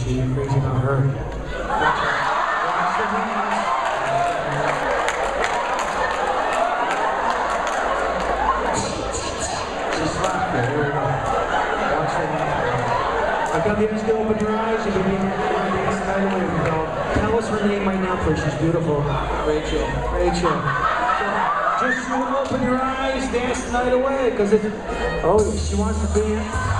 you. You're crazy about her. Watch the hands. Just her. Here we go. Watch her hands. I got the ask to open your eyes. You can be night away. Tell us her name right now, please. She's beautiful. Rachel. Rachel. Just you open your eyes, dance the night away, because. Oh, she wants to dance.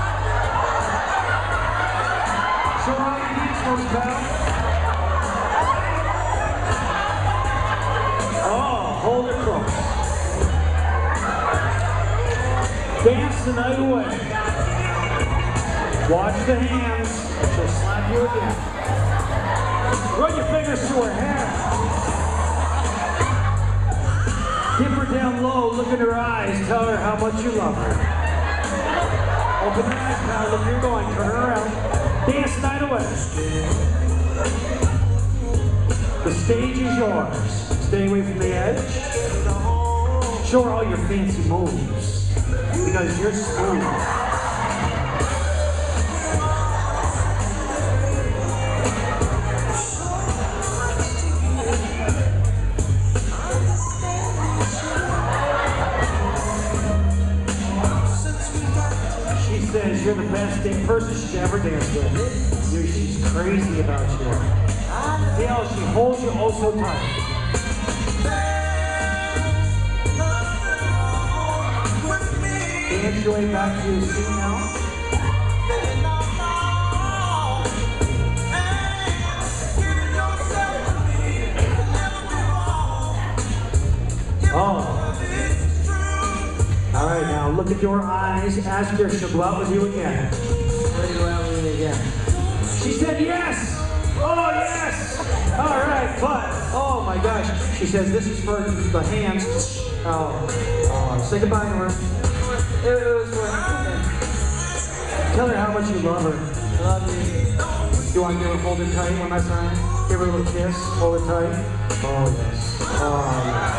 Oh, hold it close. Dance the night away. Watch the hands. She'll slap you again. Run your fingers through her hair. Dip her down low, look in her eyes, tell her how much you love her. Open your eyes now, look where you're going, turn her around. Stage is yours. Stay away from the edge. Show her all your fancy moves. Because you're says you're the best person she's ever danced with. Dude, she's crazy about you. Dale, she holds you oh so tight. Dance your way back to your seat now. Oh. All right, now look at your eyes. Ask her if she'll go out with you again. Will you go out with me again? She said yes. She says this is for the hands. Oh, oh say goodbye to her. It, it was for Tell her how much you love her. I love you. You want to give her hold it tight one last time? Give her a little kiss. Hold it tight. Oh yes. Oh yes.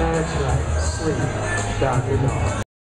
That's right. Sleep. Down your dog.